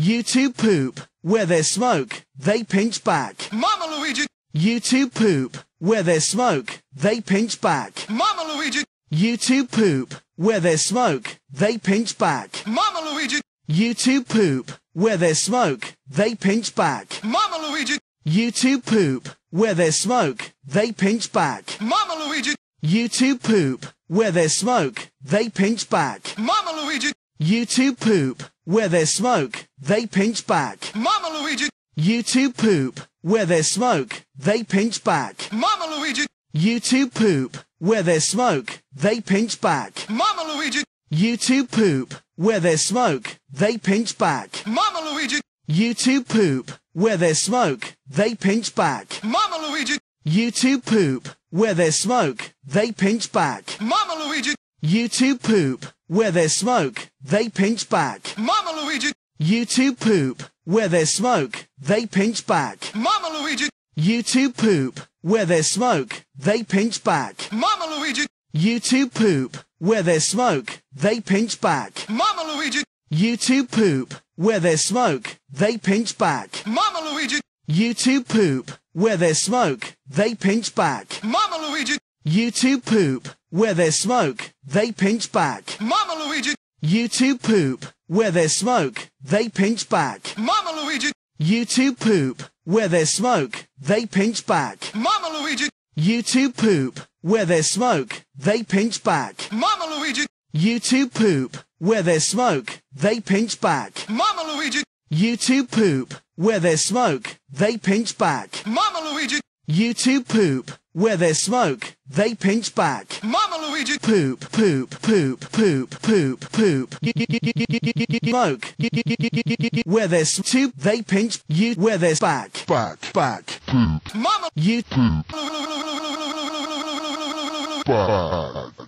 You two poop. Where there's smoke, they pinch back. Mama Luigi. You two poop. Where there's smoke, they pinch back. Mama Luigi. You two poop. Where there's smoke, they pinch back. Mama Luigi. You two poop. Where there's smoke, they pinch back. Mama Luigi. You two poop. Where there's smoke, they pinch back. Mama Luigi. You two poop. Where there's smoke, they pinch back. Mama Luigi. You two poop. Where there's smoke, they pinch back. Mama Luigi. You two poop. Where there's smoke, they pinch back. Mama Luigi. You two poop. Where there's smoke, they pinch back. Mama Luigi. You two poop. Where there's smoke, they pinch back. Mama Luigi. You two poop. Where there's smoke, they pinch back. Mama Luigi. You two poop. Where there's smoke, they pinch back. Mama Luigi. You two poop. Where there's smoke, they pinch back. Mama Luigi! You two poop. Where there's smoke, they pinch back. Mama Luigi! You two poop. Where there's smoke, they pinch back. Mama Luigi! You two poop. Where there's smoke, they pinch back. Mama Luigi! You two poop. Where there's smoke, they pinch back. Mama Luigi! You two poop. Where there's smoke, they pinch back. Mama Luigi! You two poop. Where there's smoke, they pinch back. Mama Luigi! You two poop. Where there's smoke, they pinch back. Mama Luigi! You two poop. Where there's smoke, they pinch back. Mama Luigi! You two poop. Where there's smoke, they pinch back. Mama Luigi! You two poop. Where there's smoke, they pinch back. Mama Luigi! You two poop. Where there's smoke, they pinch back. Mama Luigi! You two poop. Where there's smoke, they pinch back. Mama Luigi! Poop, poop, poop, poop, poop, poop. Smoke. Where there's two, they pinch you. Where there's back. Back, back. Poop. Mama. You. Poop. Back.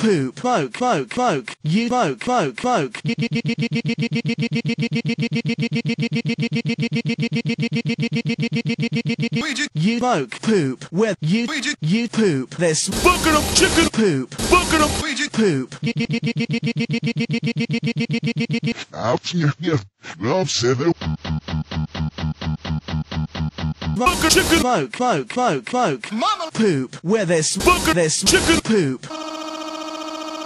poop, poke, poke, poke, you poke, poke, poke. You poke, poop, where you you poop. This bucket of chicken poop, bucket of poop. I'm seven. it. chicken poke, poke, poke, poke. Mama poop, where this bucket this chicken poop.